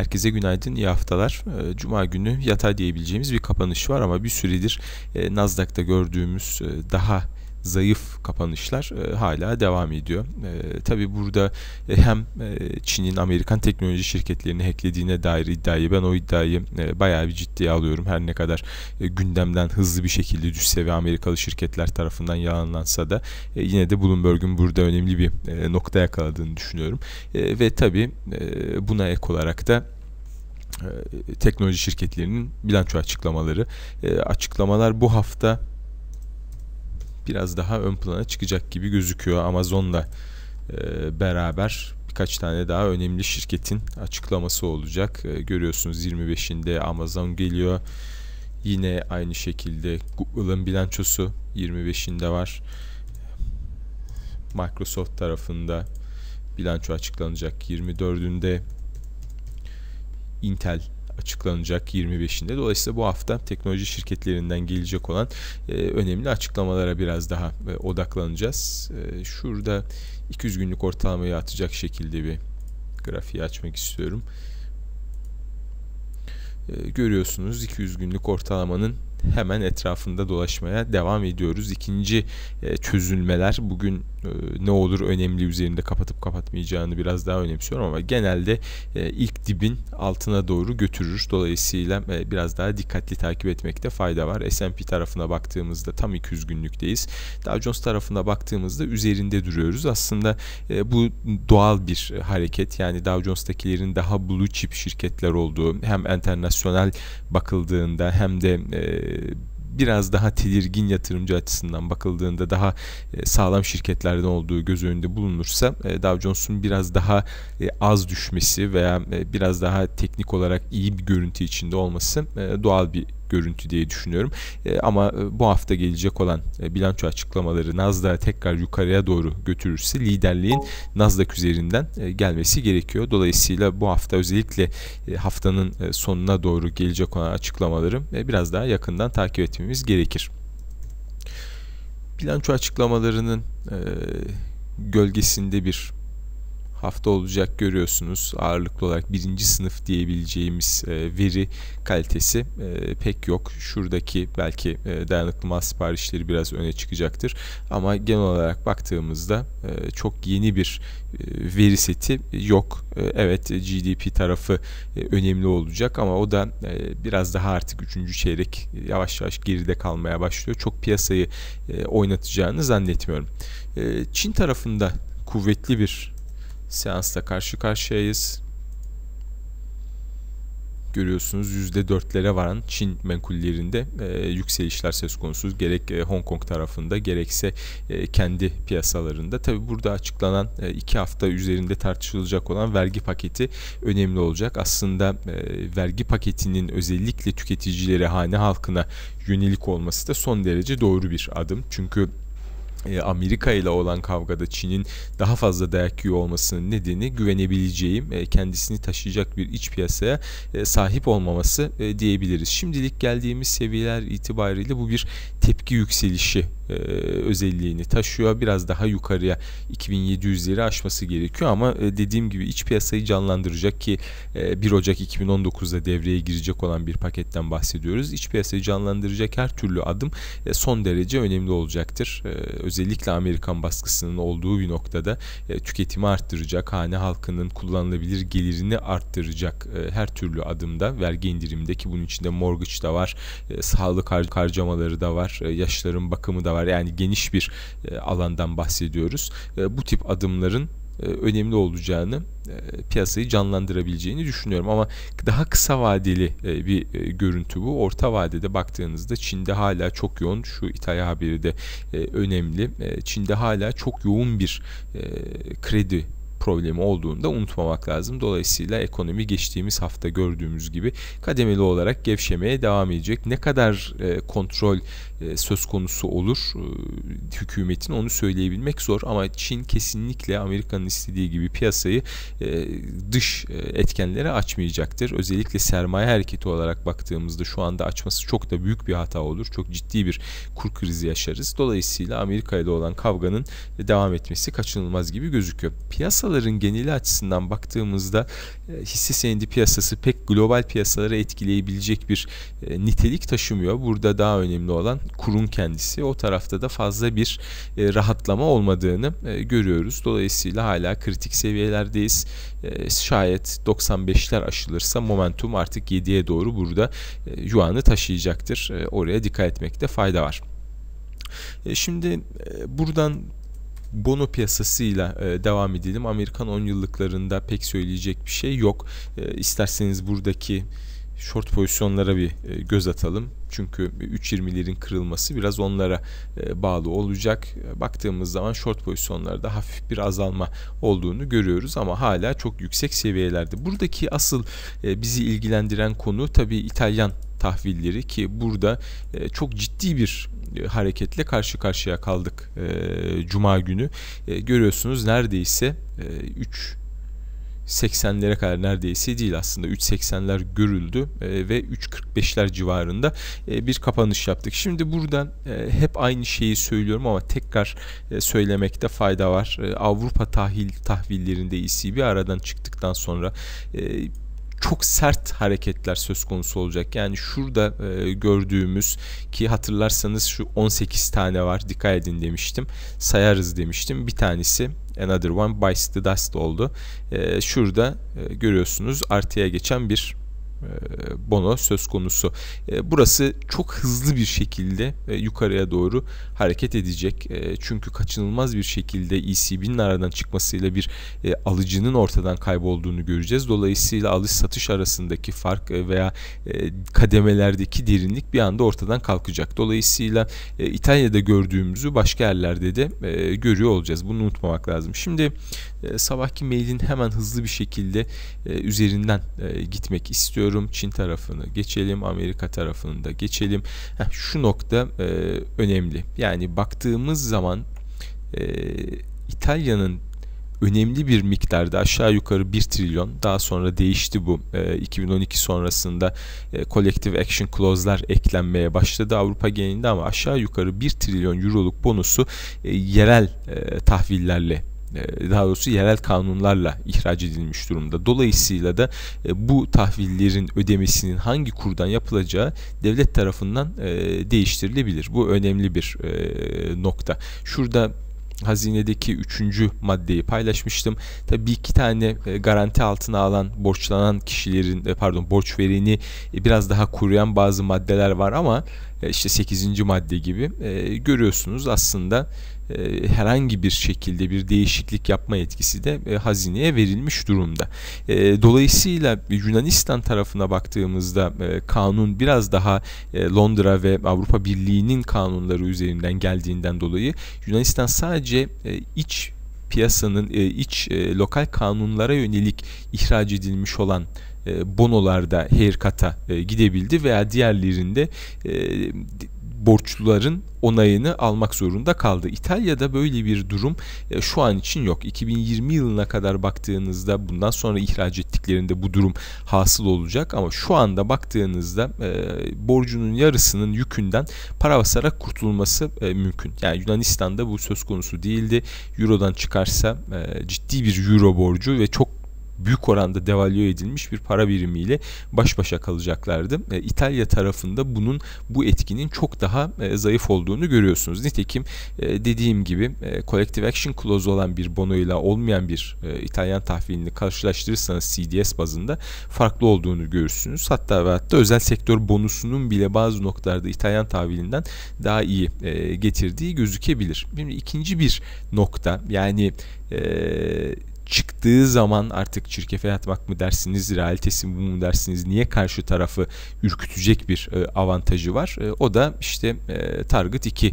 Herkese günaydın, iyi haftalar. Ee, Cuma günü yatay diyebileceğimiz bir kapanış var ama bir süredir e, Nasdaq'ta gördüğümüz e, daha zayıf kapanışlar e, hala devam ediyor. E, Tabi burada e, hem e, Çin'in Amerikan teknoloji şirketlerini hacklediğine dair iddiayı ben o iddiayı e, bayağı bir ciddiye alıyorum. Her ne kadar e, gündemden hızlı bir şekilde düşse ve Amerikalı şirketler tarafından yalanlansa da e, yine de Bloomberg'un burada önemli bir e, nokta yakaladığını düşünüyorum. E, ve tabi e, buna ek olarak da e, teknoloji şirketlerinin bilanço açıklamaları. E, açıklamalar bu hafta biraz daha ön plana çıkacak gibi gözüküyor. Amazon'la e, beraber birkaç tane daha önemli şirketin açıklaması olacak. E, görüyorsunuz 25'inde Amazon geliyor. Yine aynı şekilde Google'ın bilançosu 25'inde var. Microsoft tarafında bilanço açıklanacak 24'ünde Intel açıklanacak 25'inde. Dolayısıyla bu hafta teknoloji şirketlerinden gelecek olan e, önemli açıklamalara biraz daha e, odaklanacağız. E, şurada 200 günlük ortalamayı atacak şekilde bir grafiği açmak istiyorum. E, görüyorsunuz 200 günlük ortalamanın hemen etrafında dolaşmaya devam ediyoruz. İkinci e, çözülmeler bugün ne olur önemli üzerinde kapatıp kapatmayacağını biraz daha önemsiyorum ama genelde e, ilk dibin altına doğru götürür. Dolayısıyla e, biraz daha dikkatli takip etmekte fayda var. S&P tarafına baktığımızda tam 200 günlükteyiz. Dow Jones tarafına baktığımızda üzerinde duruyoruz. Aslında e, bu doğal bir hareket. Yani Dow Jones'takilerin daha blue chip şirketler olduğu hem internasyonel bakıldığında hem de biraz daha tedirgin yatırımcı açısından bakıldığında daha e, sağlam şirketlerden olduğu göz önünde bulunursa e, Dow Jones'un biraz daha e, az düşmesi veya biraz daha teknik olarak iyi bir görüntü içinde olması doğal bir görüntü diye düşünüyorum. E, ama e, bu hafta gelecek olan e, bilanço açıklamaları Nasdaq'ı tekrar yukarıya doğru götürürse liderliğin Nasdaq üzerinden e, gelmesi gerekiyor. Dolayısıyla bu hafta özellikle e, haftanın e, sonuna doğru gelecek olan açıklamaları e, biraz daha yakından takip etmemiz gerekir. Bilanço açıklamalarının e, gölgesinde bir hafta olacak görüyorsunuz. Ağırlıklı olarak birinci sınıf diyebileceğimiz e, veri kalitesi e, pek yok. Şuradaki belki e, dayanıklı mal siparişleri biraz öne çıkacaktır. Ama genel olarak baktığımızda e, çok yeni bir e, veri seti yok. E, evet GDP tarafı e, önemli olacak ama o da e, biraz daha artık üçüncü çeyrek yavaş yavaş geride kalmaya başlıyor. Çok piyasayı e, oynatacağını zannetmiyorum. E, Çin tarafında kuvvetli bir seansta karşı karşıyayız. Görüyorsunuz %4'lere varan Çin menkullerinde e, yükselişler söz konusu. Gerek e, Hong Kong tarafında gerekse e, kendi piyasalarında. Tabi burada açıklanan e, iki hafta üzerinde tartışılacak olan vergi paketi önemli olacak. Aslında e, vergi paketinin özellikle tüketicilere, hane halkına yönelik olması da son derece doğru bir adım. Çünkü Amerika ile olan kavgada Çin'in daha fazla dayak yiyor olmasının nedeni güvenebileceğim, e, kendisini taşıyacak bir iç piyasaya e, sahip olmaması diyebiliriz. Şimdilik geldiğimiz seviyeler itibariyle bu bir tepki yükselişi e, özelliğini taşıyor. Biraz daha yukarıya 2700'leri aşması gerekiyor ama e, dediğim gibi iç piyasayı canlandıracak ki e, 1 Ocak 2019'da devreye girecek olan bir paketten bahsediyoruz. İç piyasayı canlandıracak her türlü adım e, son derece önemli olacaktır. E, özellikle Amerikan baskısının olduğu bir noktada e, tüketimi arttıracak, hane halkının kullanılabilir gelirini arttıracak e, her türlü adımda vergi indirimindeki bunun içinde mortgage da var, e, sağlık harcamaları da var, e, yaşların bakımı da var var. Yani geniş bir e, alandan bahsediyoruz. E, bu tip adımların e, önemli olacağını, piyasayı canlandırabileceğini düşünüyorum. Ama daha kısa vadeli bir görüntü bu. Orta vadede baktığınızda Çin'de hala çok yoğun, şu İtalya haberi de önemli. Çin'de hala çok yoğun bir kredi problemi olduğunu da unutmamak lazım. Dolayısıyla ekonomi geçtiğimiz hafta gördüğümüz gibi kademeli olarak gevşemeye devam edecek. Ne kadar e, kontrol e, söz konusu olur e, hükümetin onu söyleyebilmek zor ama Çin kesinlikle Amerika'nın istediği gibi piyasayı dış etkenlere açmayacaktır. Özellikle sermaye hareketi olarak baktığımızda şu anda açması çok da büyük bir hata olur. Çok ciddi bir kur krizi yaşarız. Dolayısıyla Amerika ile olan kavganın devam etmesi kaçınılmaz gibi gözüküyor. Piyasa piyasaların geneli açısından baktığımızda e, hisse senedi piyasası pek global piyasaları etkileyebilecek bir e, nitelik taşımıyor. Burada daha önemli olan kurun kendisi. O tarafta da fazla bir e, rahatlama olmadığını görüyoruz. Dolayısıyla hala kritik seviyelerdeyiz. Şayet 95'ler aşılırsa momentum artık 7'ye doğru burada yuanı taşıyacaktır. Oraya dikkat etmekte fayda var. Şimdi buradan bono piyasasıyla e, devam edelim. Amerikan 10 yıllıklarında pek söyleyecek bir şey yok. E, isterseniz buradaki short pozisyonlara bir e, göz atalım. Çünkü 3.20'lerin kırılması biraz onlara e, bağlı olacak. Baktığımız zaman short pozisyonlarda hafif bir azalma olduğunu görüyoruz ama hala çok yüksek seviyelerde. Buradaki asıl bizi ilgilendiren konu tabii İtalyan tahvilleri ki burada çok ciddi bir hareketle karşı karşıya kaldık Cuma günü. Görüyorsunuz neredeyse 3 80'lere kadar neredeyse değil aslında 3.80'ler görüldü e, ve 3.45'ler civarında e, bir kapanış yaptık. Şimdi buradan e, hep aynı şeyi söylüyorum ama tekrar e, söylemekte fayda var. E, Avrupa tahvil tahvillerinde ECB aradan çıktıktan sonra e, çok sert hareketler söz konusu olacak. Yani şurada e, gördüğümüz ki hatırlarsanız şu 18 tane var dikkat edin demiştim. Sayarız demiştim. Bir tanesi Another One Bites the Dust oldu. E, şurada e, görüyorsunuz artıya geçen bir bono söz konusu. E, burası çok hızlı bir şekilde e, yukarıya doğru hareket edecek. Çünkü kaçınılmaz bir şekilde ECB'nin aradan çıkmasıyla bir alıcının ortadan kaybolduğunu göreceğiz. Dolayısıyla alış satış arasındaki fark veya kademelerdeki derinlik bir anda ortadan kalkacak. Dolayısıyla İtalya'da gördüğümüzü başka yerlerde de görüyor olacağız. Bunu unutmamak lazım. Şimdi sabahki mailin hemen hızlı bir şekilde üzerinden gitmek istiyorum istiyorum. Çin tarafını geçelim, Amerika tarafını da geçelim. Heh, şu nokta e, önemli. Yani baktığımız zaman e, İtalya'nın önemli bir miktarda aşağı yukarı 1 trilyon daha sonra değişti bu e, 2012 sonrasında e, Collective Action Clause'lar eklenmeye başladı Avrupa genelinde ama aşağı yukarı 1 trilyon euroluk bonusu e, yerel e, tahvillerle daha doğrusu yerel kanunlarla ihraç edilmiş durumda. Dolayısıyla da e, bu tahvillerin ödemesinin hangi kurdan yapılacağı devlet tarafından e, değiştirilebilir. Bu önemli bir nokta. Şurada hazinedeki üçüncü maddeyi paylaşmıştım. Tabii iki tane garanti altına alan borçlanan kişilerin pardon borç vereni biraz daha kuruyan bazı maddeler var ama işte 8. madde gibi görüyorsunuz aslında e, herhangi bir şekilde bir değişiklik yapma etkisi de e, hazineye verilmiş durumda. E, dolayısıyla Yunanistan tarafına baktığımızda kanun biraz daha Londra ve Avrupa Birliği'nin kanunları üzerinden geldiğinden dolayı Yunanistan sadece iç piyasanın iç lokal kanunlara yönelik ihraç edilmiş olan bonolarda haircut'a gidebildi veya diğerlerinde borçluların onayını almak zorunda kaldı. İtalya'da böyle bir durum e, şu an için yok. 2020 yılına kadar baktığınızda bundan sonra ihraç ettiklerinde bu durum hasıl olacak ama şu anda baktığınızda e, borcunun yarısının yükünden para basarak kurtulması e, mümkün. Yani Yunanistan'da bu söz konusu değildi. Euro'dan çıkarsa ciddi bir euro borcu ve çok büyük oranda devalüe edilmiş bir para birimiyle baş başa kalacaklardı. E, İtalya tarafında bunun bu etkinin çok daha e, zayıf olduğunu görüyorsunuz. Nitekim e, dediğim gibi e, Collective Action Clause olan bir bono ile olmayan bir e, İtalyan tahvilini karşılaştırırsanız CDS bazında farklı olduğunu görürsünüz. Hatta ve hatta özel sektör bonusunun bile bazı noktalarda İtalyan tahvilinden daha iyi e, getirdiği gözükebilir. Şimdi ikinci bir nokta yani e, çıktığı zaman artık çirkefe atmak mı dersiniz, realitesi bu mu dersiniz, niye karşı tarafı ürkütecek bir e, avantajı var. E, o da işte e, Target 2 e,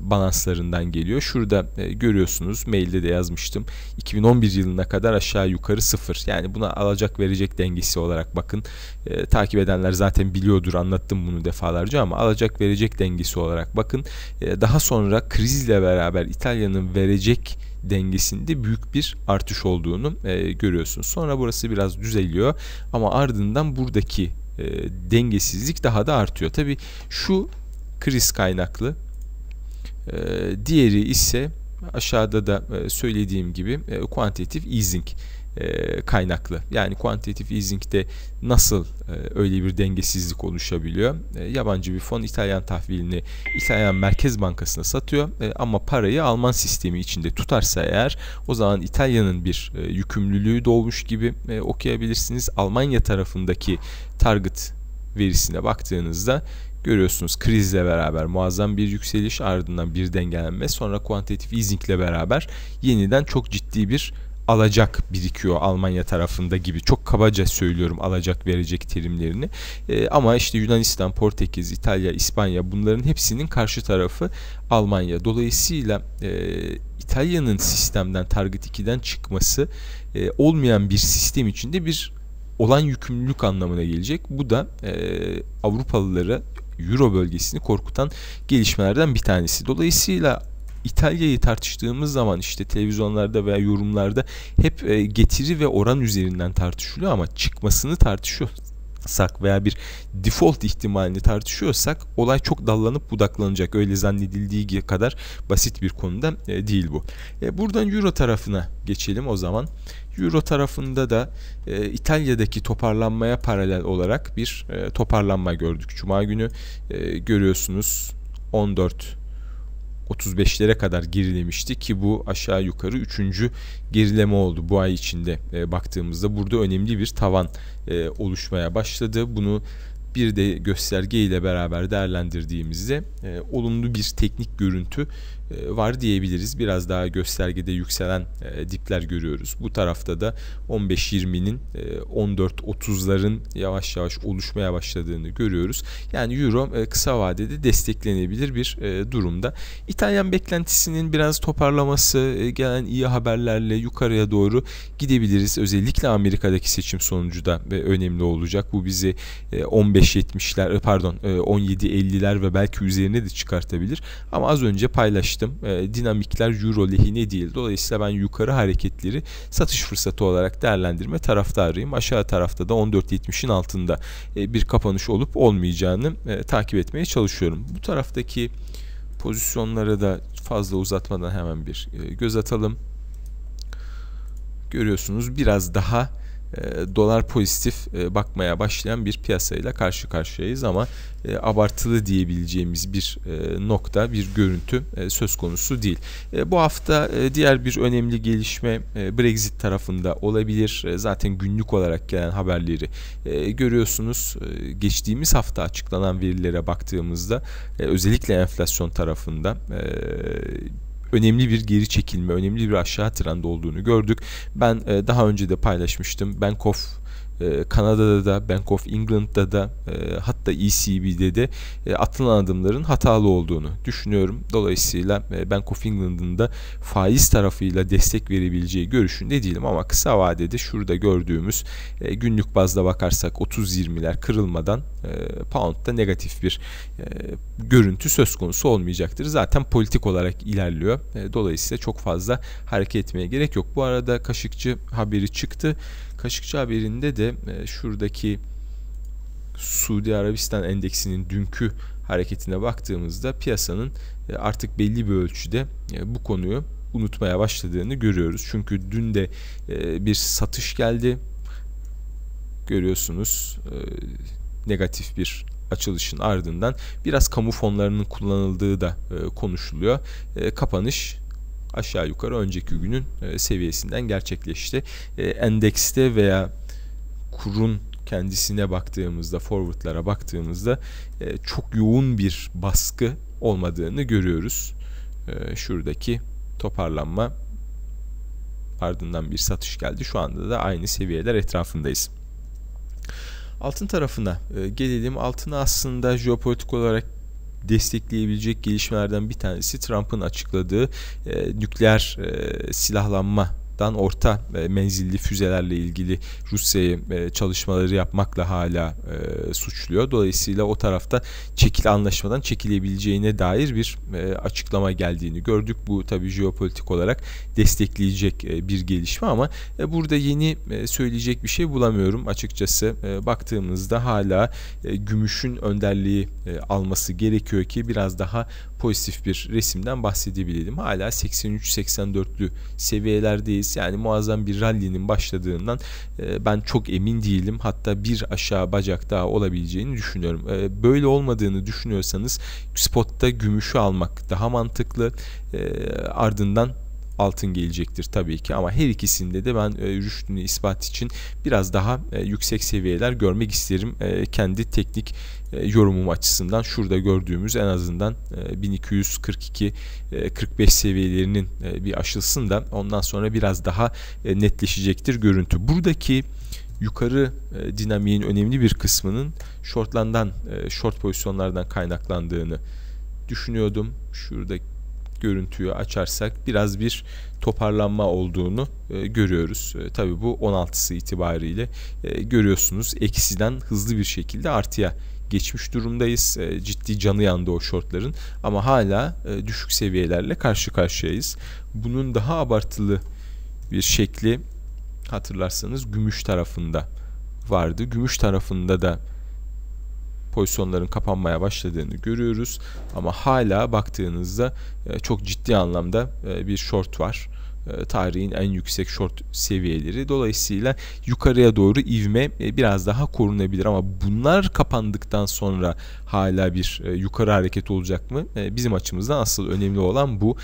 balanslarından geliyor. Şurada e, görüyorsunuz mailde de yazmıştım. 2011 yılına kadar aşağı yukarı sıfır. Yani buna alacak verecek dengesi olarak bakın. E, takip edenler zaten biliyordur anlattım bunu defalarca ama alacak verecek dengesi olarak bakın. E, daha sonra krizle beraber İtalya'nın verecek dengesinde büyük bir artış olduğunu e, görüyorsunuz. Sonra burası biraz düzeliyor ama ardından buradaki e, dengesizlik daha da artıyor. Tabi şu kriz kaynaklı e, diğeri ise aşağıda da söylediğim gibi quantitative easing e, kaynaklı. Yani kuantitatif easing'de nasıl e, öyle bir dengesizlik oluşabiliyor? E, yabancı bir fon İtalyan tahvilini İtalyan Merkez Bankası'na satıyor e, ama parayı Alman sistemi içinde tutarsa eğer o zaman İtalya'nın bir e, yükümlülüğü doğmuş gibi e, okuyabilirsiniz. Almanya tarafındaki target verisine baktığınızda görüyorsunuz krizle beraber muazzam bir yükseliş ardından bir dengelenme sonra kuantitatif easing ile beraber yeniden çok ciddi bir alacak birikiyor Almanya tarafında gibi çok kabaca söylüyorum alacak verecek terimlerini e, ama işte Yunanistan, Portekiz, İtalya, İspanya bunların hepsinin karşı tarafı Almanya. Dolayısıyla e, İtalya'nın sistemden Target 2'den çıkması e, olmayan bir sistem içinde bir olan yükümlülük anlamına gelecek. Bu da e, Avrupalıları Euro bölgesini korkutan gelişmelerden bir tanesi. Dolayısıyla İtalya'yı tartıştığımız zaman işte televizyonlarda veya yorumlarda hep e, getiri ve oran üzerinden tartışılıyor ama çıkmasını tartışıyorsak veya bir default ihtimalini tartışıyorsak olay çok dallanıp budaklanacak. Öyle zannedildiği kadar basit bir konuda e, değil bu. E, buradan Euro tarafına geçelim o zaman. Euro tarafında da e, İtalya'daki toparlanmaya paralel olarak bir e, toparlanma gördük. Cuma günü e, görüyorsunuz 14 35'lere kadar gerilemişti ki bu aşağı yukarı 3. gerileme oldu bu ay içinde e, baktığımızda. Burada önemli bir tavan e, oluşmaya başladı. Bunu bir de gösterge ile beraber değerlendirdiğimizde e, olumlu bir teknik görüntü var diyebiliriz. Biraz daha göstergede yükselen e, dipler görüyoruz. Bu tarafta da 15-20'nin e, 14-30'ların yavaş yavaş oluşmaya başladığını görüyoruz. Yani Euro e, kısa vadede desteklenebilir bir e, durumda. İtalyan beklentisinin biraz toparlaması, e, gelen iyi haberlerle yukarıya doğru gidebiliriz. Özellikle Amerika'daki seçim sonucu da e, önemli olacak. Bu bizi e, 15-70'ler e, pardon e, 17-50'ler ve belki üzerine de çıkartabilir. Ama az önce paylaştım paylaştım. E, dinamikler euro lehine değil. Dolayısıyla ben yukarı hareketleri satış fırsatı olarak değerlendirme taraftarıyım. Aşağı tarafta da 14.70'in altında e, bir kapanış olup olmayacağını e, takip etmeye çalışıyorum. Bu taraftaki pozisyonlara da fazla uzatmadan hemen bir e, göz atalım. Görüyorsunuz biraz daha e, dolar pozitif e, bakmaya başlayan bir piyasayla karşı karşıyayız ama e, abartılı diyebileceğimiz bir nokta, bir görüntü söz konusu değil. Bu hafta diğer bir önemli gelişme Brexit tarafında olabilir. Zaten günlük olarak gelen haberleri görüyorsunuz. Geçtiğimiz hafta açıklanan verilere baktığımızda özellikle enflasyon tarafında önemli bir geri çekilme, önemli bir aşağı trend olduğunu gördük. Ben e, daha önce de paylaşmıştım. Bank of ee, Kanada'da da Bank of England'da da e, hatta ECB'de de e, atılan adımların hatalı olduğunu düşünüyorum. Dolayısıyla e, Bank of England'ın da faiz tarafıyla destek verebileceği görüşünde değilim ama kısa vadede şurada gördüğümüz günlük bazda bakarsak 30-20'ler kırılmadan pound'da negatif bir görüntü söz konusu olmayacaktır. Zaten politik olarak ilerliyor. dolayısıyla çok fazla hareket etmeye gerek yok. Bu arada Kaşıkçı haberi çıktı. Kaşıkçı haberinde de e, şuradaki Suudi Arabistan endeksinin dünkü hareketine baktığımızda piyasanın e, artık belli bir ölçüde e, bu konuyu unutmaya başladığını görüyoruz. Çünkü dün de e, bir satış geldi. Görüyorsunuz e, negatif bir açılışın ardından biraz kamu fonlarının kullanıldığı da e, konuşuluyor. E, kapanış aşağı yukarı önceki günün e, seviyesinden gerçekleşti. E, endekste veya kurun kendisine baktığımızda, forwardlara baktığımızda e, çok yoğun bir baskı olmadığını görüyoruz. Şuradaki toparlanma ardından bir satış geldi. Şu anda da aynı seviyeler etrafındayız. Altın tarafına gelelim. Altına aslında jeopolitik olarak destekleyebilecek gelişmelerden bir tanesi Trump'ın açıkladığı e, nükleer e, silahlanma dan orta e, menzilli füzelerle ilgili Rusya'yı e, çalışmaları yapmakla hala e, suçluyor. Dolayısıyla o tarafta çekil anlaşmadan çekilebileceğine dair bir açıklama geldiğini gördük. Bu tabii jeopolitik olarak destekleyecek bir gelişme ama burada yeni söyleyecek bir şey bulamıyorum açıkçası. Baktığımızda hala gümüşün önderliği alması gerekiyor ki biraz daha pozitif bir resimden bahsedebilelim. Hala 83-84'lü seviyelerdeyiz. Yani muazzam bir rally'nin başladığından e, ben çok emin değilim. Hatta bir aşağı bacak daha olabileceğini düşünüyorum. E, böyle olmadığını düşünüyorsanız spotta gümüşü almak daha mantıklı. E, ardından altın gelecektir tabii ki ama her ikisinde de ben e, rüştünü ispat için biraz daha yüksek seviyeler görmek isterim. Kendi teknik yorumum açısından şurada gördüğümüz en azından e, 1242 e, 45 seviyelerinin e, bir aşılsın da ondan sonra biraz daha e, netleşecektir görüntü. Buradaki yukarı e, dinamiğin önemli bir kısmının shortlandan e, short pozisyonlardan kaynaklandığını düşünüyordum. Şurada görüntüyü açarsak biraz bir toparlanma olduğunu e, görüyoruz. E, Tabi bu 16'sı itibariyle e, görüyorsunuz eksiden hızlı bir şekilde artıya geçmiş durumdayız. E, ciddi canı yandı o shortların ama hala e, düşük seviyelerle karşı karşıyayız. Bunun daha abartılı bir şekli hatırlarsanız gümüş tarafında vardı. Gümüş tarafında da pozisyonların kapanmaya başladığını görüyoruz. Ama hala baktığınızda e, çok ciddi anlamda bir short var tarihin en yüksek short seviyeleri. Dolayısıyla yukarıya doğru ivme biraz daha korunabilir ama bunlar kapandıktan sonra hala bir yukarı hareket olacak mı? Bizim açımızdan asıl önemli olan bu.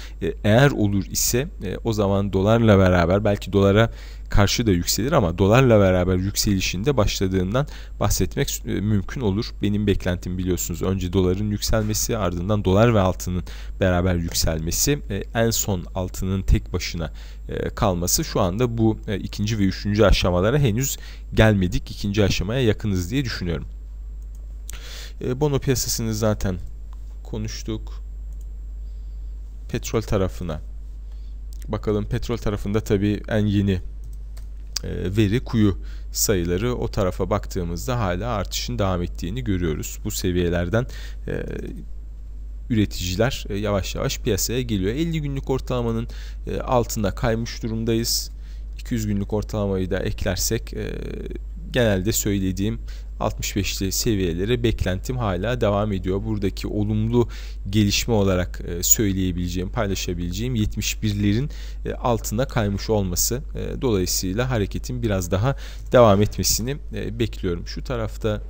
Eğer olur ise o zaman dolarla beraber belki dolara karşı da yükselir ama dolarla beraber yükselişinde başladığından bahsetmek e, mümkün olur. Benim beklentim biliyorsunuz önce doların yükselmesi ardından dolar ve altının beraber yükselmesi e, en son altının tek başına e, kalması şu anda bu ikinci ve üçüncü aşamalara henüz gelmedik. ikinci aşamaya yakınız diye düşünüyorum. Bono piyasasını zaten konuştuk. Petrol tarafına bakalım. Petrol tarafında tabii en yeni veri kuyu sayıları o tarafa baktığımızda hala artışın devam ettiğini görüyoruz. Bu seviyelerden e, üreticiler e, yavaş yavaş piyasaya geliyor. 50 günlük ortalamanın altında kaymış durumdayız. 200 günlük ortalamayı da eklersek genelde söylediğim 65'li seviyelere beklentim hala devam ediyor. Buradaki olumlu gelişme olarak e, söyleyebileceğim, paylaşabileceğim 71'lerin e, altına kaymış olması. E, dolayısıyla hareketin biraz daha devam etmesini bekliyorum. Şu tarafta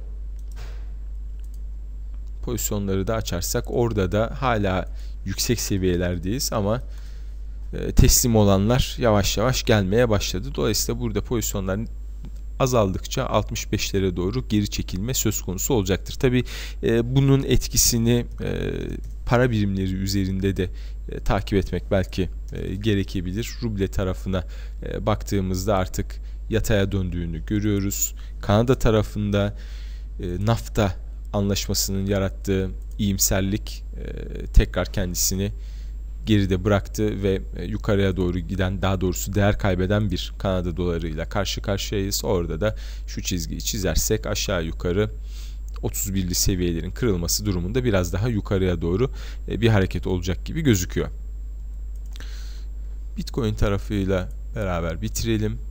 pozisyonları da açarsak orada da hala yüksek seviyelerdeyiz ama teslim olanlar yavaş yavaş gelmeye başladı. Dolayısıyla burada pozisyonlar azaldıkça 65'lere doğru geri çekilme söz konusu olacaktır. Tabi e, bunun etkisini e, para birimleri üzerinde de e, takip etmek belki e, gerekebilir. Ruble tarafına e, baktığımızda artık yataya döndüğünü görüyoruz. Kanada tarafında e, NAFTA anlaşmasının yarattığı iyimserlik e, tekrar kendisini geride bıraktı ve e, yukarıya doğru giden daha doğrusu değer kaybeden bir Kanada dolarıyla karşı karşıyayız. Orada da şu çizgiyi çizersek aşağı yukarı 31'li seviyelerin kırılması durumunda biraz daha yukarıya doğru e, bir hareket olacak gibi gözüküyor. Bitcoin tarafıyla beraber bitirelim.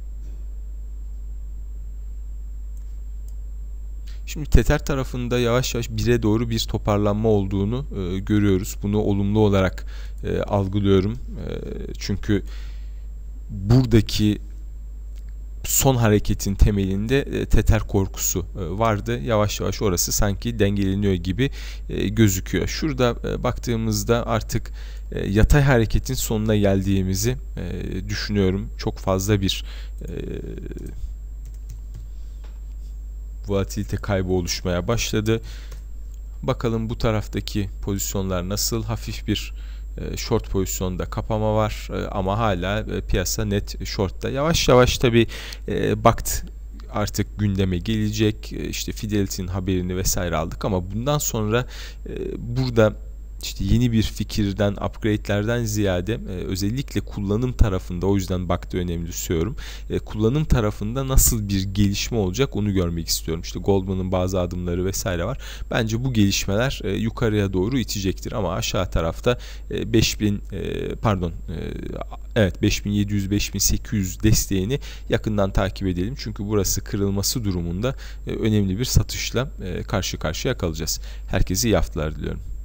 Şimdi Tether tarafında yavaş yavaş bire doğru bir toparlanma olduğunu e, görüyoruz. Bunu olumlu olarak e, algılıyorum. E, çünkü buradaki son hareketin temelinde e, Tether korkusu e, vardı. Yavaş yavaş orası sanki dengeleniyor gibi e, gözüküyor. Şurada baktığımızda artık yatay hareketin sonuna geldiğimizi düşünüyorum. Çok fazla bir volatilite kaybı oluşmaya başladı. Bakalım bu taraftaki pozisyonlar nasıl? Hafif bir e, short pozisyonda kapama var e, ama hala e, piyasa net shortta. Yavaş yavaş tabi bakt artık gündeme gelecek. İşte Fidelity'nin haberini vesaire aldık ama bundan sonra burada işte yeni bir fikirden, upgrade'lerden ziyade e, özellikle kullanım tarafında o yüzden baktı önemli düşünüyorum. E, kullanım tarafında nasıl bir gelişme olacak onu görmek istiyorum. İşte Goldman'ın bazı adımları vesaire var. Bence bu gelişmeler e, yukarıya doğru itecektir ama aşağı tarafta e, 5000 e, pardon e, evet 5700 5800 desteğini yakından takip edelim. Çünkü burası kırılması durumunda e, önemli bir satışla e, karşı karşıya kalacağız. Herkese iyi haftalar diliyorum.